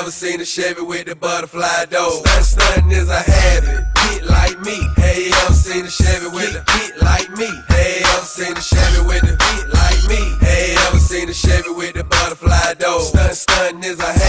ever seen a Chevy with the butterfly door? Stunt, stunting is a habit. Get like me. Hey, ever seen a Chevy with a get like me? Hey, ever seen a Chevy with a get like me? Hey, ever seen a Chevy with the butterfly door? Stunt, stunting is a habit.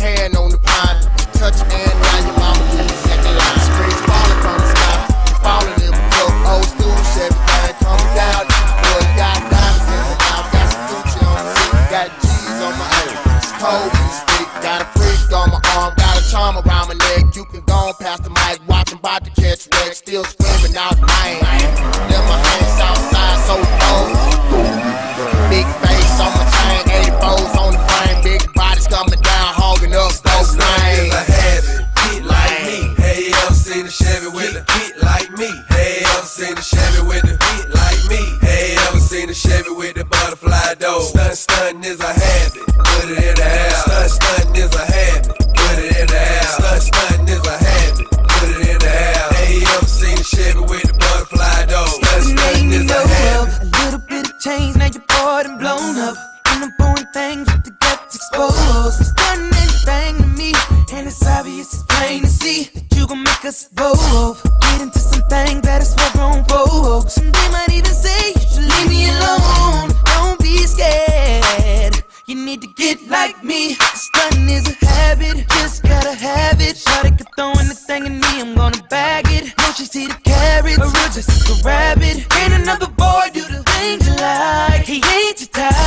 Hand on the pine. Touch hand, now your mama do the second line. Screens falling from the sky. Falling in the floor. Old school Chevy thing coming down. Boy, got diamonds in my mouth. Got some Gucci on the seat. Got G's on my ass. It's cold in the street. Got a freak on my arm. Got a charm around my neck. You can go on past the mic. Watching about to catch wreck. Still screaming out my name. Then my hands outside so cold. Chevy with a get like me? Hey, ever seen a Chevy with the butterfly door? Stunt, stunting is a habit. Put it in the air. Stunt, stunting is a habit. Put it in the air. Stunt, stunting is a habit. Put it in the air. Hey, ever seen a Chevy with the butterfly door? Stunt, stunting is a habit. A little bit of change, now you're bored and blown up. And I'm pouring things with the guts exposed. It's done anything to me, and it's obvious, it's plain to see gon' make us both get into some things that is for grown. And they might even say you should leave me alone. Don't be scared. You need to get like me. Stunning is a habit, just gotta have it. Shawty could throw anything at me, I'm gonna bag it. Don't you see the carrots? A real just a rabbit. Ain't another boy do the things you like. He ain't your type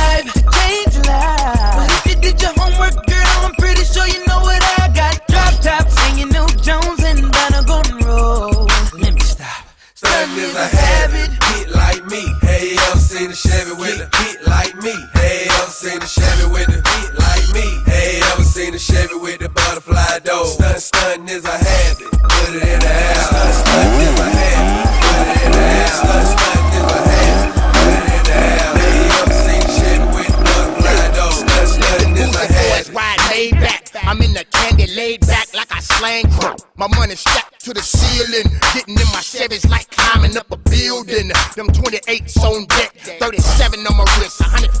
Is a habit. Get like me. Hey, ever seen a Chevy with a get like me? Hey, ever seen a Chevy with a get like me? Hey, ever seen a Chevy with the butterfly door? Stunt, stunting is a My money strapped to the ceiling. Getting in my Chevys like climbing up a building. Them 28s on deck. 37 on my wrist. 105